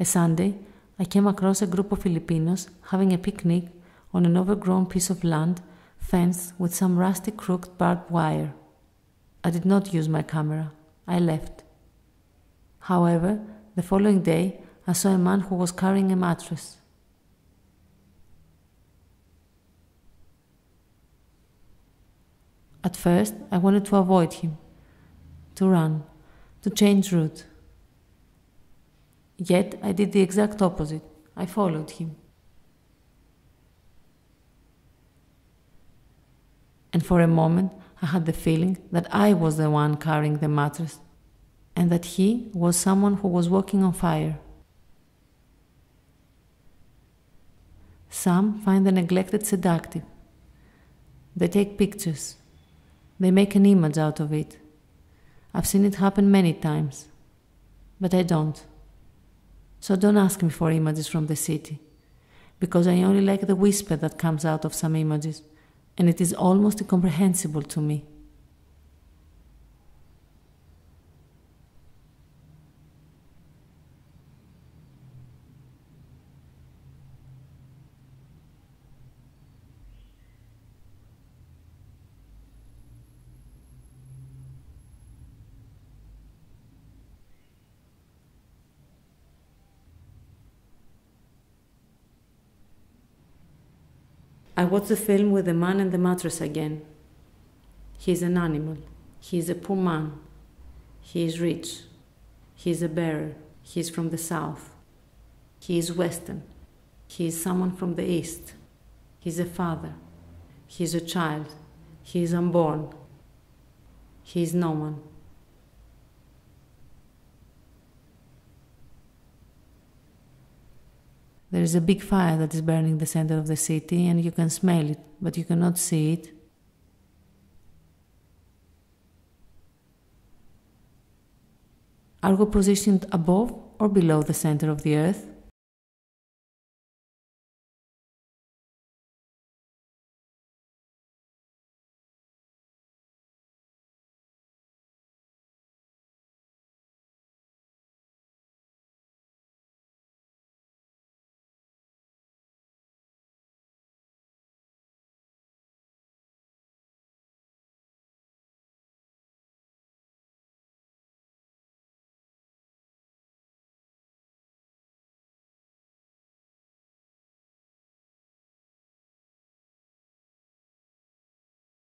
A Sunday, I came across a group of Filipinos having a picnic on an overgrown piece of land fenced with some rusty crooked barbed wire. I did not use my camera. I left. However, the following day, I saw a man who was carrying a mattress. At first, I wanted to avoid him, to run, to change route. Yet, I did the exact opposite. I followed him. And for a moment, I had the feeling that I was the one carrying the mattress and that he was someone who was walking on fire. Some find the neglected seductive. They take pictures. They make an image out of it. I've seen it happen many times, but I don't. So don't ask me for images from the city, because I only like the whisper that comes out of some images, and it is almost incomprehensible to me. I watched the film with the man and the mattress again. He is an animal. He is a poor man. He is rich. He is a bearer. He is from the south. He is Western. He is someone from the east. He is a father. He is a child. He is unborn. He is no one. There is a big fire that is burning the center of the city, and you can smell it, but you cannot see it. We positioned above or below the center of the earth?